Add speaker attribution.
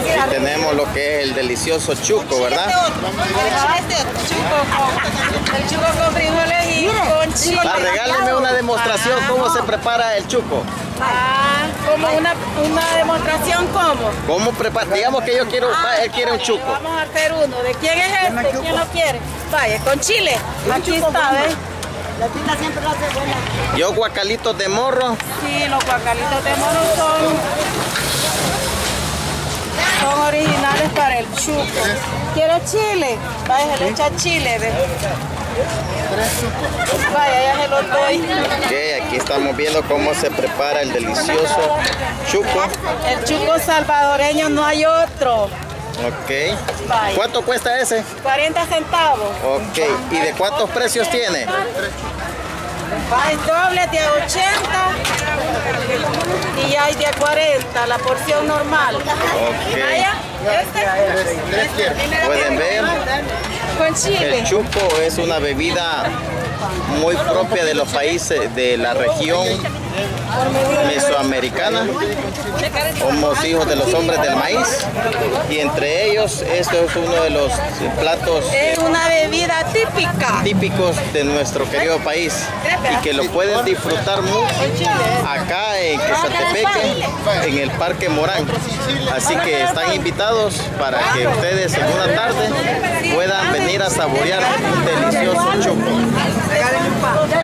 Speaker 1: Aquí tenemos lo que es el delicioso chuco, ¿verdad?
Speaker 2: Este el chuco con frijoles y con chile.
Speaker 1: Va, regáleme una demostración cómo se prepara el chuco.
Speaker 2: Ah, como una, una demostración cómo.
Speaker 1: ¿Cómo prepara? Digamos que yo quiero, va, él quiere un chuco.
Speaker 2: Vamos a hacer uno. ¿De quién es este? ¿Quién lo quiere? Vaya, con chile. Aquí está, ¿ves?
Speaker 3: La tita siempre lo hace buena.
Speaker 1: Yo guacalitos de morro.
Speaker 2: Sí, los guacalitos de son, son para el chuco. ¿Quiere chile? Vaya, se le echa chile. Vaya, ya se los doy.
Speaker 1: Ok, aquí estamos viendo cómo se prepara el delicioso chuco.
Speaker 2: El chuco salvadoreño no hay otro.
Speaker 1: Ok.
Speaker 2: Vaya.
Speaker 1: ¿Cuánto cuesta ese?
Speaker 2: 40 centavos.
Speaker 1: Ok. ¿Y de cuántos precios tiene?
Speaker 2: Hay doble de 80 y hay de 40, la porción normal.
Speaker 1: Ok.
Speaker 2: Vaya, este
Speaker 1: Pueden ver, el chuco es una bebida muy propia de los países de la región mesoamericana. Somos hijos de los hombres del maíz y entre ellos esto es uno de los platos
Speaker 2: Es una bebida típica.
Speaker 1: típicos de nuestro querido país y que lo pueden disfrutar mucho en Quesaltepeque, en el Parque Morán. Así que están invitados para que ustedes en una tarde puedan venir a saborear un delicioso chuco.